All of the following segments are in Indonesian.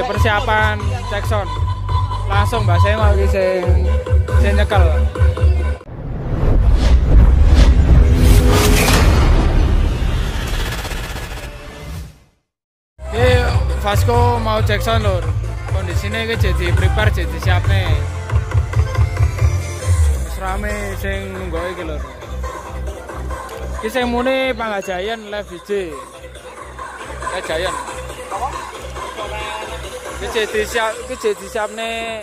cek persiapan cek sound. Langsung Mbak Sengok iki sing sing nyekel. Ini Vasco mau cek sound lur. Kondisinya ini jadi prepare jadi siap nih rame sing nunggu iki lur. Iki sing muni Panggajayan live DJ eh Jayan iki jadi siap iki jadi siap nih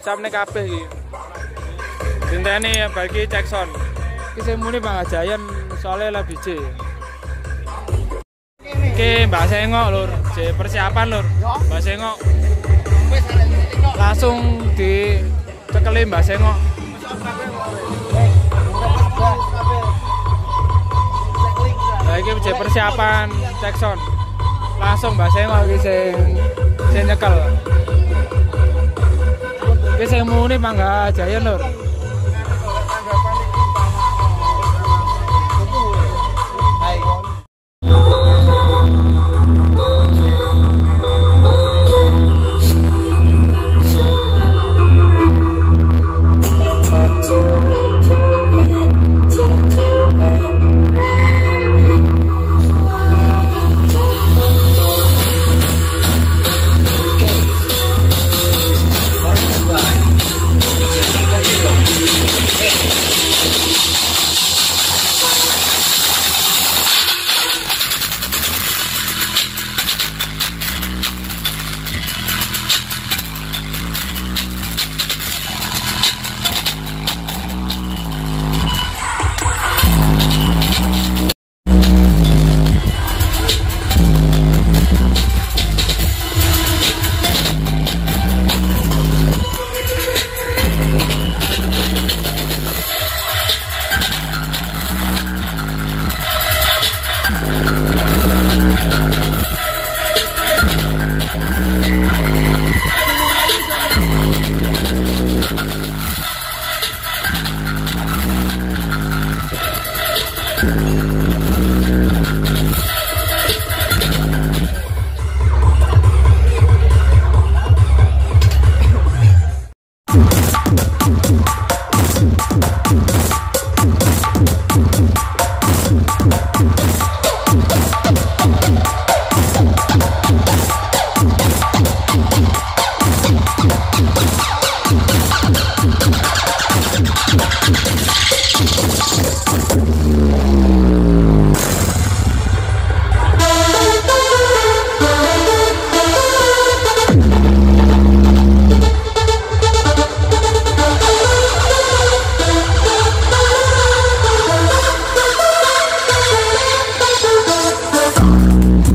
siap nih iki Dinteni bagi cek sound iki sing muni Panggajayan soalnya live DJ Oke, Mbak Sengok lur, J persiapan lur. Mbak Sengok langsung di cekeli Mbak Sengok. Nah, ini persiapan cek sound. Langsung Mbak Sengok sing sing nyekel. Iki sing muni Mangga Jaya lur.